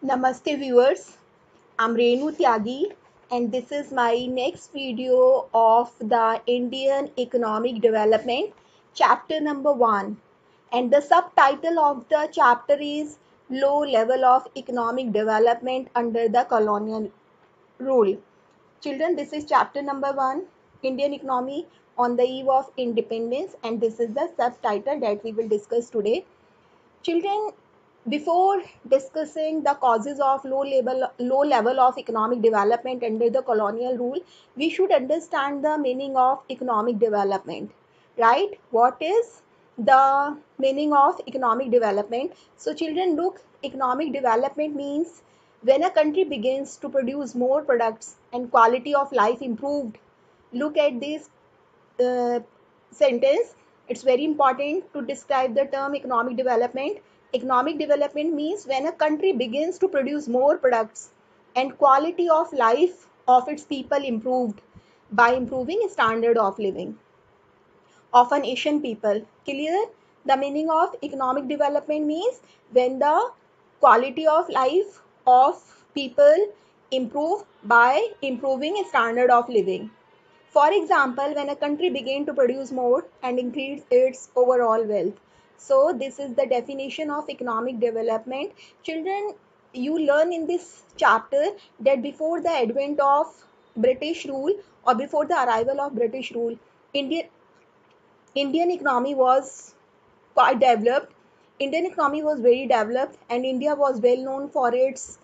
Namaste viewers, I'm Renu Tyagi and this is my next video of the Indian Economic Development chapter number 1 and the subtitle of the chapter is Low Level of Economic Development under the Colonial Rule. Children, this is chapter number 1 Indian Economy on the Eve of Independence and this is the subtitle that we will discuss today. Children, before discussing the causes of low level low level of economic development under the colonial rule we should understand the meaning of economic development right? What is the meaning of economic development? So children look economic development means when a country begins to produce more products and quality of life improved. Look at this uh, sentence it's very important to describe the term economic development Economic development means when a country begins to produce more products and quality of life of its people improved by improving standard of living of an Asian people. Clear? The meaning of economic development means when the quality of life of people improve by improving standard of living. For example, when a country began to produce more and increase its overall wealth so this is the definition of economic development. Children, you learn in this chapter that before the advent of British rule or before the arrival of British rule, Indian Indian economy was quite developed. Indian economy was very developed and India was well known for its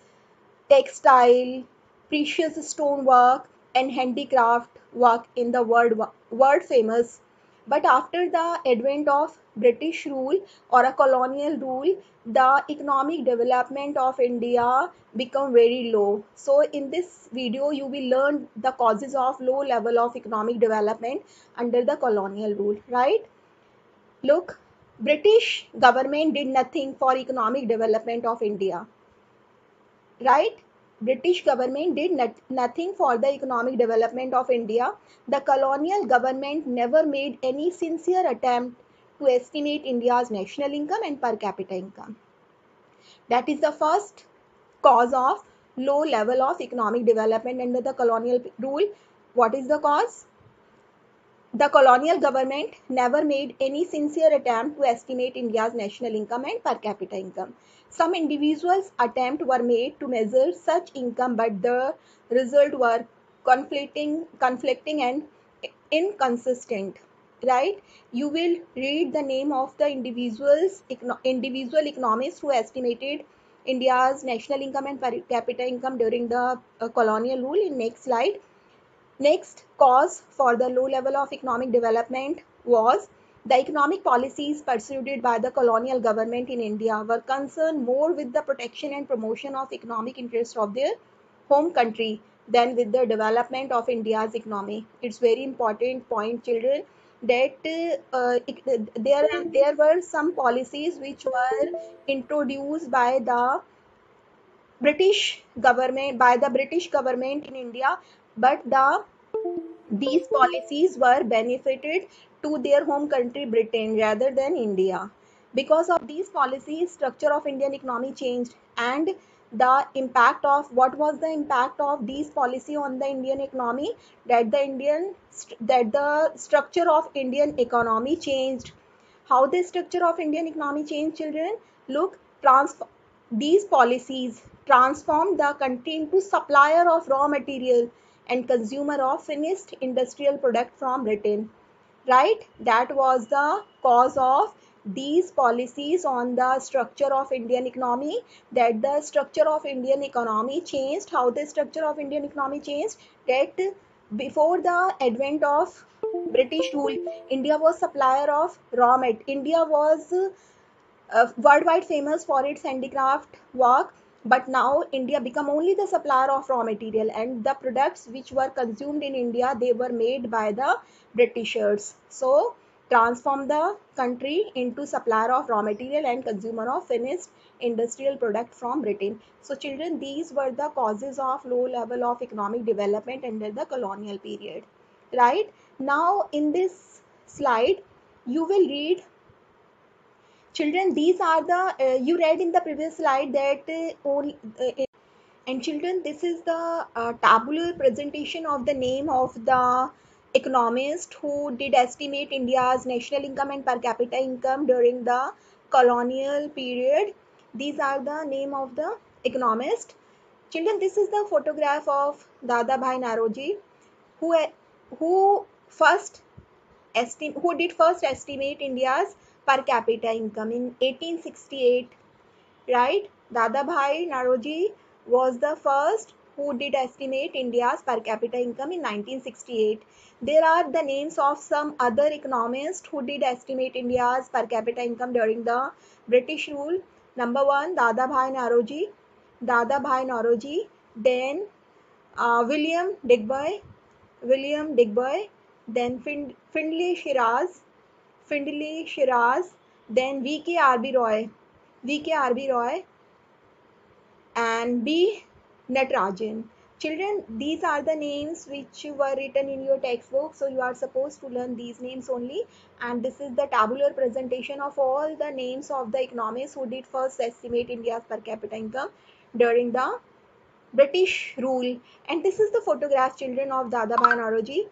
textile, precious stone work and handicraft work in the world, world famous. But after the advent of British rule or a colonial rule, the economic development of India become very low. So in this video, you will learn the causes of low level of economic development under the colonial rule, right? Look, British government did nothing for economic development of India, right? British government did not, nothing for the economic development of India. The colonial government never made any sincere attempt to estimate India's national income and per capita income. That is the first cause of low level of economic development under the colonial rule. What is the cause? The colonial government never made any sincere attempt to estimate India's national income and per capita income. Some individuals' attempts were made to measure such income, but the result were conflicting, conflicting and inconsistent right you will read the name of the individuals individual economists who estimated india's national income and per capita income during the uh, colonial rule in next slide next cause for the low level of economic development was the economic policies pursued by the colonial government in india were concerned more with the protection and promotion of economic interests of their home country than with the development of india's economy. It's very important point children that uh, there there were some policies which were introduced by the British government by the British government in India, but the these policies were benefited to their home country Britain rather than India. Because of these policies, structure of Indian economy changed and the impact of what was the impact of these policy on the indian economy? That the indian that the structure of indian economy changed. How the structure of indian economy changed children? Look trans these policies transformed the country into supplier of raw material and consumer of finished industrial product from britain right? That was the cause of these policies on the structure of Indian economy that the structure of Indian economy changed how the structure of Indian economy changed that before the advent of British rule India was supplier of raw material India was uh, worldwide famous for its handicraft work but now India become only the supplier of raw material and the products which were consumed in India they were made by the Britishers so transform the country into supplier of raw material and consumer of finished industrial product from Britain. So children, these were the causes of low level of economic development under the colonial period. Right? Now in this slide, you will read children these are the uh, you read in the previous slide that uh, uh, and children this is the uh, tabular presentation of the name of the economist who did estimate india's national income and per capita income during the colonial period. These are the name of the economist. Children this is the photograph of Dadabhai Naoroji who who first estim- who did first estimate india's per capita income. In 1868 right Dadabhai Naoroji was the first who did estimate india's per capita income in 1968 there are the names of some other economists who did estimate india's per capita income during the british rule. Number 1 Dadabhai Naoroji. Dada bhai naroji then uh, william digby william digby then Find- Findlay Shirras Findlay Shirras, then V.K.R.V. Rao, V.K. R.B. Roy, and B. Natarajan. Children, these are the names which were written in your textbook, so you are supposed to learn these names only. And this is the tabular presentation of all the names of the economists who did first estimate India's per capita income during the British rule. And this is the photograph, children, of Dadabhai Naoroji.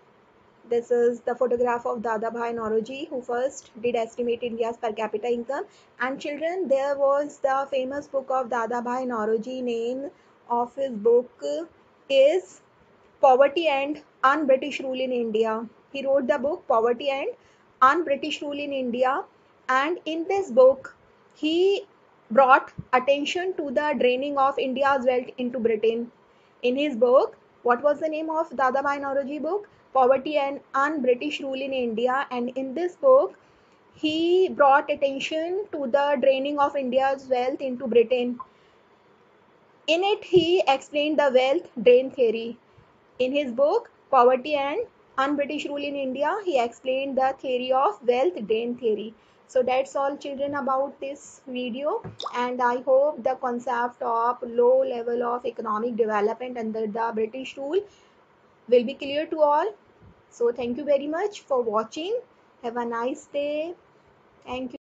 This is the photograph of Dadabhai Naoroji, who first did estimate India's per capita income. And children, there was the famous book of Dadabhai Naoroji. Name of his book is Poverty and Un-British Rule in India. He wrote the book Poverty and Un-British Rule in India. And in this book, he brought attention to the draining of India's wealth into Britain. In his book, what was the name of Dadabhai Naoroji book? Poverty and Un-British Rule in India. And in this book, he brought attention to the draining of India's wealth into Britain. In it, he explained the wealth drain theory. In his book, Poverty and Un-British Rule in India, he explained the theory of wealth drain theory. So that's all children about this video and I hope the concept of low level of economic development under the British rule will be clear to all. So thank you very much for watching. Have a nice day. Thank you.